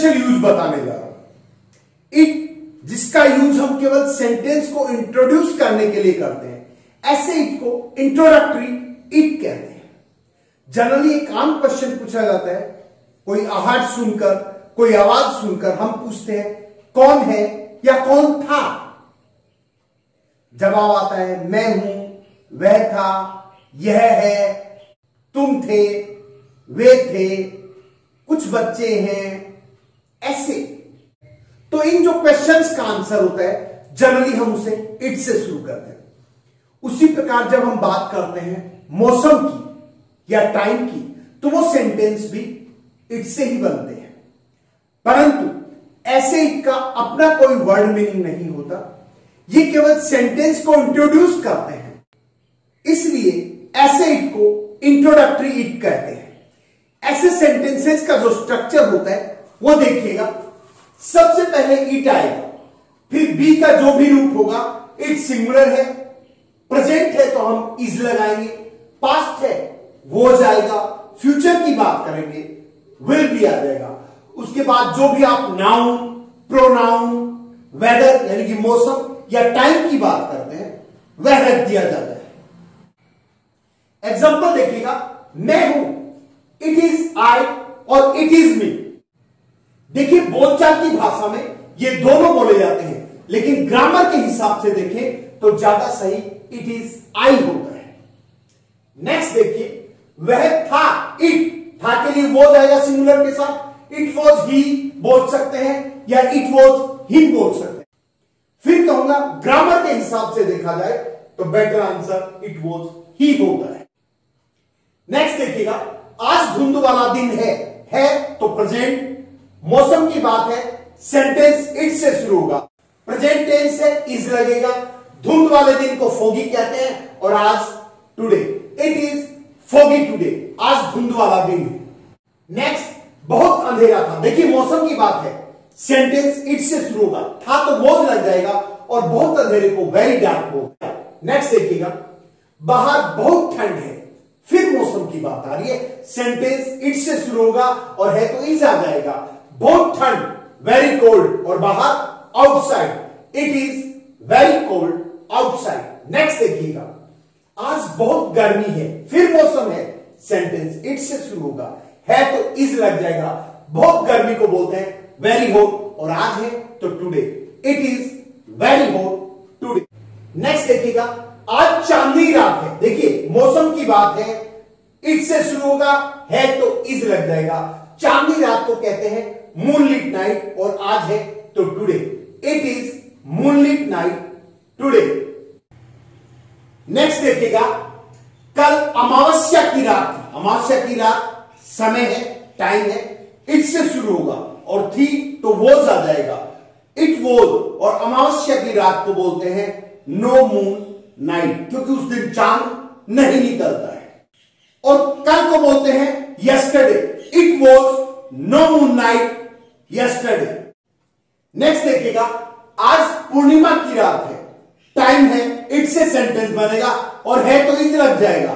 Essential use बताने जा रहा हूँ। इट जिसका यूज़ हम केवल सेंटेंस को इंट्रोड्यूस करने के लिए करते हैं, ऐसे इट को इंट्रोडक्टरी इट कहते हैं। जनरली एक आम क्वेश्चन पूछा जाता है, कोई आहट सुनकर, कोई आवाज़ सुनकर हम पूछते हैं, कौन है या कौन था? जवाब आता है, मैं हूँ, वह था, यह है, तुम थे, वे थे, कुछ बच्चे हैं ऐसे। तो इन जो क्वेश्चंस का आंसर होता है जनरली हम उसे इट से शुरू करते हैं। उसी प्रकार जब हम बात करते हैं मौसम की या टाइम की तो वो सेंटेंस भी इट से ही बनते हैं। परंतु ऐसे इट का अपना कोई वर्ड मीनिंग नहीं होता। ये केवल सेंटेंस को इंट्रोड्यूस करते हैं। इसलिए ऐसे इट को इंट्रोडक्टरी इट कहते हैं। ऐसे सेंटेंसेस का जो स्ट्रक्चर होता है वो देखिएगा, सबसे पहले इट आएगा फिर बी का जो भी रूप होगा इट सिंगुलर है प्रेजेंट है तो हम इज़ लगाएँगे पास्ट है, वो जाएगा फ्यूचर की बात करेंगे विल भी आ जाएगा। उसके बाद जो भी आप नाउन प्रोनाउन वेदर यानी कि मौसम या टाइम की बात करते हैं, वह रख दिया जाता है। एग्ज़ाम्पल देखिएगा, मैं हूँ इट इज़ आई और इट इज़ मी देखिए, बोलचाल की भाषा में ये दोनों बोले जाते हैं, लेकिन ग्रामर के हिसाब से देखें तो ज़्यादा सही इट इज़ आई होता है। नेक्स्ट देखिए, वह था इट था के लिए वो जाएगा सिंगुलर के साथ। इट वॉज़ ही बोल सकते हैं, या इट वॉज़ ही बोल सकते हैं। फिर कहूँगा ग्रामर के हिसाब से देखा जाए तो बेटर आंसर इट वॉज़ ही होता है। नेक्स्ट देखिएगा, आज धुंध वाला दिन है है तो प्रेजेंट मौसम की बात है सेंटेंस इट से शुरू होगा। प्रेजेंट टेंस है इज़ लगेगा। धुंध वाले दिन को फोगी कहते हैं, और आज today it is foggy today आज धुंध वाला दिन है। नेक्स्ट बहुत अंधेरा था। देखिए, मौसम की बात है। सेंटेंस इट से शुरू होगा। था तो बोझ लग जाएगा, और बहुत अंधेरे को वेरी डार्क होगा नेक्स्ट देखिएगा। बाहर बहुत ठंड है। फिर मौसम की बात आ रही है। सेंटेंस इट से शुरू होगा, और है तो इज़ आ जाएगा। बहुत ठंड वेरी कोल्ड और बाहर outside it is very cold outside next देखिएगा। आज बहुत गर्मी है, फिर मौसम है। सेंटेंस इट से शुरू होगा। है तो इज़ लग जाएगा। बहुत गर्मी को बोलते हैं वेरी हॉट और आज है तो today it is very hot today next देखिएगा। आज चांदनी रात है। देखिए, मौसम की बात है। इट से शुरू होगा, है तो इज़ लग जाएगा। चांदनी रात को कहते हैं मूनलिट नाइट और आज है तो today it is moonlit night today next देखिएगा, कल अमावस्या की रात, अमावस्या की रात समय है टाइम है इट से शुरू होगा और थी तो वोज आ जाएगा. इट वोज और अमावस्या की रात को बोलते हैं नो मून नाइट क्योंकि उस दिन चाँद नहीं निकलता है. और कल को बोलते हैं yesterday it was no moon night yesterday next देखिएगा, आज पूर्णिमा की रात है। टाइम है इट से सेंटेंस बनेगा और है तो इज़ लग जाएगा।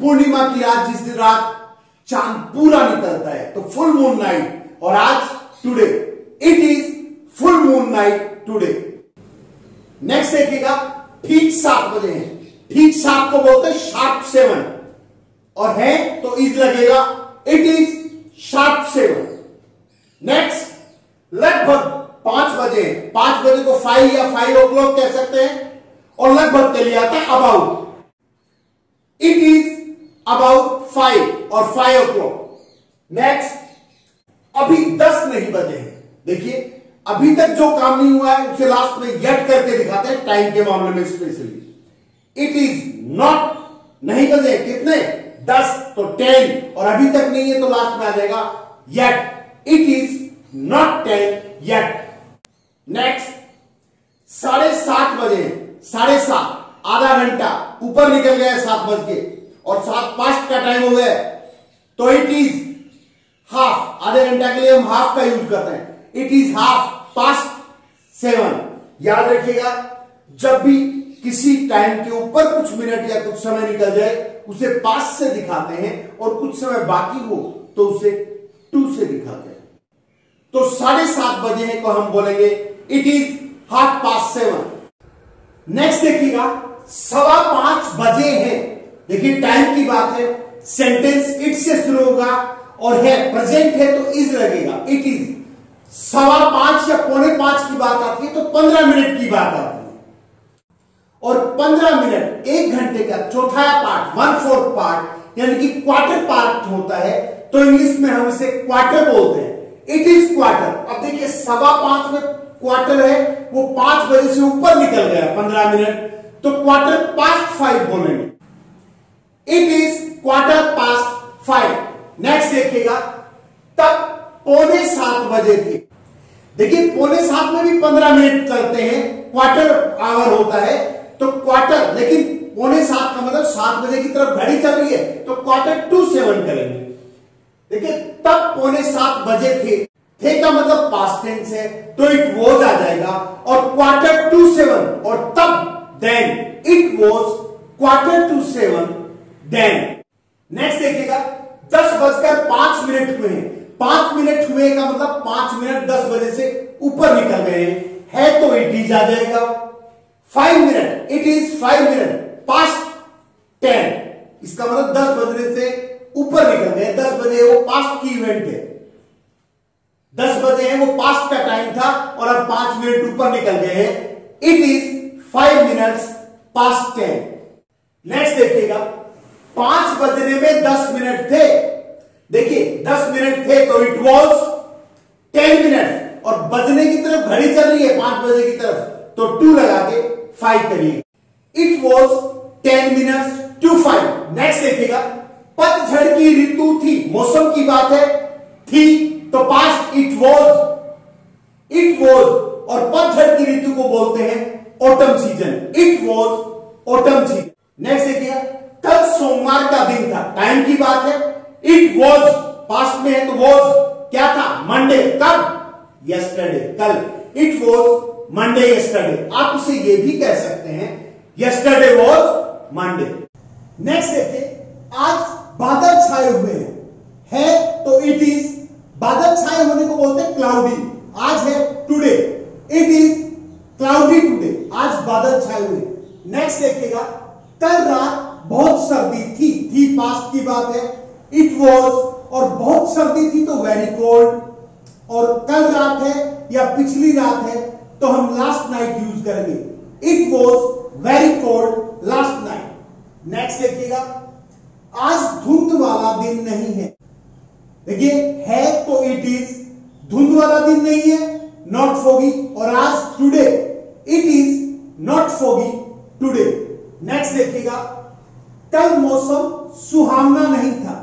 पूर्णिमा की रात, जिस दिन रात चाँद पूरा निकलता है तो फुल मून नाइट और आज today it is full moon night today next देखिएगा, ठीक सात बजे हैं। ठीक सात को बोलते हैं शार्प सेवन और है तो इज़ लगेगा it is sharp seven next लगभग पाँच बजे पाँच बजे को फाइव या फाइव ओ क्लॉक कह सकते हैं, और लगभग के लिए आता है about it is about five और फाइव ओ क्लॉक नेक्स्ट अभी दस नहीं बजे हैं। देखिए, अभी तक जो काम नहीं हुआ है, उसे लास्ट में यट करके दिखाते हैं टाइम के मामले में स्पेशली इट इज़ नॉट नहीं बजे, कितने? दस तो टेन और अभी तक नहीं है तो लास्ट में आ जाएगा yet it is not ten yet next साढ़े सात बजे, साढ़े सात, आधा घंटा, ऊपर निकल गया है सात बज के। और सात पाँच का टाइम हो गया तो इट इज़ हाफ़ आधे घंटा के लिए हम हाफ़ का यूज़ करते हैं। It is half past seven याद रखिएगा, जब भी किसी टाइम के ऊपर कुछ मिनट या कुछ समय निकल जाए, उसे पास से दिखाते हैं और कुछ समय बाकी हो तो उसे टू से दिखाते हैं। तो साढ़े सात बजे को हम बोलेंगे it is half past seven next देखिएगा, सवा पाँच बजे है। देखिए टाइम की बात है सेंटेंस इट से शुरू होगा और है प्रेजेंट है तो इज़ लगेगा। इट इज़ सवा पाँच या पौने पाँच की बात आती है तो पंद्रह मिनट की बात आती है। और पंद्रह मिनट, एक घंटे का चौथा पार्ट वन फोर्थ पार्ट यानी कि क्वार्टर पार्ट होता है तो इंग्लिश में हम इसे क्वार्टर बोलते हैं। इट इज़ क्वार्टर अब देखिए, सवा पाँच में क्वार्टर है, वो पाँच बजे से ऊपर निकल गया, पंद्रह मिनट। तो क्वार्टर पास्ट फाइव बोलेंगे। It is quarter past five next देखिएगा। तब पौने सात बजे थे। देखिए, पौने सात में भी पंद्रह मिनट चलते हैं। क्वार्टर आवर होता है। तो क्वार्टर लेकिन पौने सात का मतलब सात बजे की तरफ़ घड़ी चल रही है। तो क्वार्टर टू सेवन करेंगे। देखिए तब पौने सात बजे थे। थे का मतलब पास्ट टेंस है तो इट वॉज़ आ जाएगा, और क्वार्टर टू सेवन और तब then it was quarter to seven then next देखिएगा, दस बजकर पाँच मिनट हुए हैं। पाँच मिनट हुए का मतलब पाँच मिनट दस बजे से ऊपर निकल गए हैं। है तो इट इज़ आ जाएगा। Five minute it is five minute past ten इसका मतलब दस बजे से ऊपर निकल गए दस बजे वो पास्ट की इवेंट है। दस बजे है, वो पास्ट का टाइम था और अब पाँच मिनट ऊपर निकल गए हैं। It is five minutes past ten next देखिएगा। पाँच बजने में दस मिनट थे। देखिए, दस मिनट थे तो इट वॉज़ टेन मिनट और बजने की तरफ़ घड़ी चल रही है पाँच बजे की तरफ़ तो टू लगा के फाइव करिए। It was ten minute to five next देखिएगा। पतझड़ की ऋतु थी, मौसम की बात है, थी तो past it was it was और पतझड़ की ऋतु को बोलते हैं autumn season it was autumn season next देखिए, कल सोमवार का दिन था टाइम की बात है इट वॉज़ पास्ट में है तो वॉज़ क्या था? मंडे कब यस्टरडे कल. इट वॉज़ मंडे यस्टरडे आप उसे ये भी कह सकते हैं यस्टरडे वॉज़ मंडे नेक्स्ट देखिए, आज बादल छाए हुए हैं। है तो इट इज़ बादल छाए होने को बोलते हैं क्लाउडी आज है today it is cloudy today आज बादल छाए हुए। नेक्स्ट देखिएगा, कल रात बहुत सर्दी थी। थी पास्ट की बात है। इट वॉज़ और बहुत सर्दी थी तो वेरी कोल्ड और कल रात है या पिछली रात है तो हम लास्ट नाइट यूज़ करेंगे। It was very cold last night next देखिएगा आज धुंध वाला दिन नहीं है। देखिए, है तो इट इज़ धुंध वाला दिन नहीं है नॉट फोगी और आज today it is not foggy today next देखिएगा, कल मौसम सुहावना नहीं था।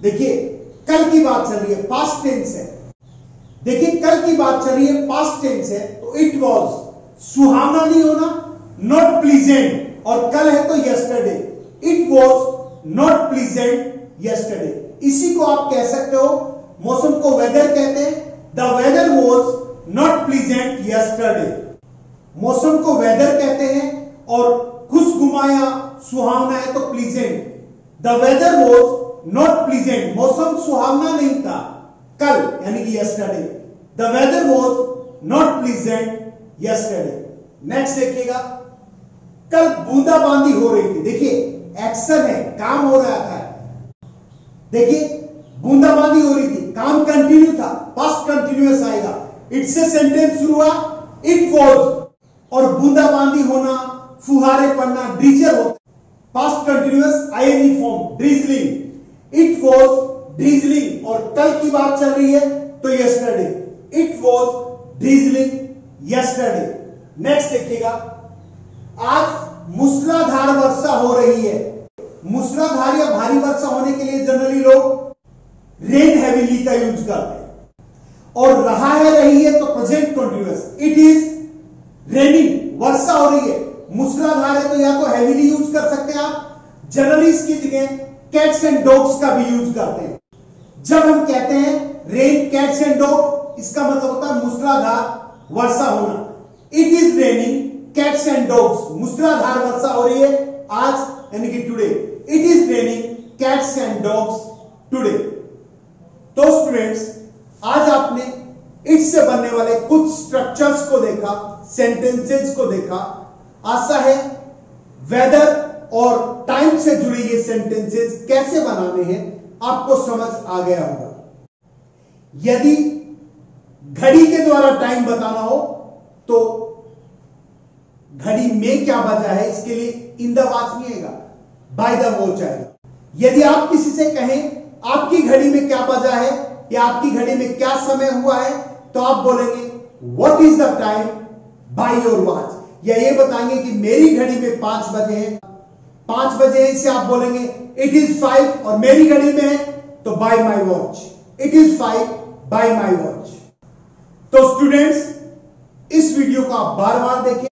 देखिए, कल की बात चल रही है पास्ट टेंस है। देखिए, कल की बात चल रही है पास्ट टेंस है तो इट वॉज़ सुहावना नहीं होना नॉट प्लीजेंट और कल है तो yesterday it was not pleasant yesterday इसी को आप कह सकते हो, मौसम को वेदर कहते हैं। The weather was not pleasant yesterday मौसम को वेदर कहते हैं और खुश घुमाया सुहावना है तो pleasant the weather was not pleasant मौसम सुहावना नहीं था कल, यानी कि yesterday the weather was not pleasant yesterday next देखिएगा। कल बूंदाबांदी हो रही थी। देखिए एक्शन है, काम हो रहा था। देखिए, बूंदाबांदी हो रही थी, काम कंटिन्यू था पास्ट कंटिन्यूस आएगा। इट से सेंटेंस शुरू हुआ इट वॉज़ और बूंदाबांदी होना, फुहारे पड़ना ड्रीजर होता past continuous ING form drizzling it was drizzling और कल की बात चल रही है तो yesterday it was drizzling yesterday next देखिएगा। आज मूसलाधार वर्षा हो रही है। मूसलाधार या भारी वर्षा होने के लिए जनरली लोग रेन हैविली का यूज़ करते हैं। और रहा है रही है तो present continuous it is raining वर्षा हो रही है। मूसलाधार है तो या तो हैविली यूज़ कर सकते हैं आप। जनरली इसकी जगह कैट्स एंड डॉग्स का भी यूज़ करते हैं। जब हम कहते हैं रेन कैट्स एंड डॉग इसका मतलब होता है मूसलाधार, वर्षा होना। It is raining cats and dogs मूसलाधार वर्षा हो रही है आज, यानी कि today it is raining cats and dogs today तो स्टूडेंट्स आज आपने इससे बनने वाले कुछ स्ट्रक्चर्स को देखा सेंटेंसेस को देखा. आशा है वेदर और टाइम से जुड़े ये सेंटेंसेस कैसे बनाने हैं, आपको समझ आ गया होगा. यदि घड़ी के द्वारा टाइम बताना हो तो घड़ी में क्या बजा है, इसके लिए इन द वॉच नहीं आएगा, बाय द वॉच आएगा यदि आप किसी से कहें, आपकी घड़ी में क्या बजा है, या आपकी घड़ी में क्या समय हुआ है तो आप बोलेंगे what is the time by your watch या ये बताएँगे कि मेरी घड़ी में पाँच बजे हैं। पाँच बजे है इसे आप बोलेंगे इट इज़ फाइव और मेरी घड़ी में है तो by my watch it is five by my watch तो स्टूडेंट्स इस वीडियो को आप बार बार देखें।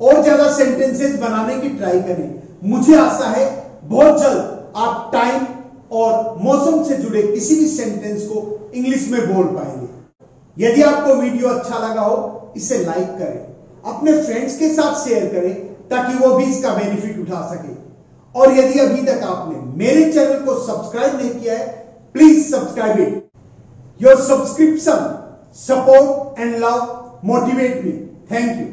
और ज़्यादा सेंटेंसेस बनाने की ट्राई करें। मुझे आशा है बहुत जल्द आप टाइम और मौसम से जुड़े किसी भी सेंटेंस को इंग्लिश में बोल पाएँगे। यदि आपको वीडियो अच्छा लगा हो, इसे लाइक करें। अपने फ्रेंड्स के साथ शेयर करें, ताकि वो भी इसका बेनिफिट उठा सके। और यदि अभी तक आपने मेरे चैनल को सब्सक्राइब नहीं किया है please subscribe it your subscription support and love motivate me thank you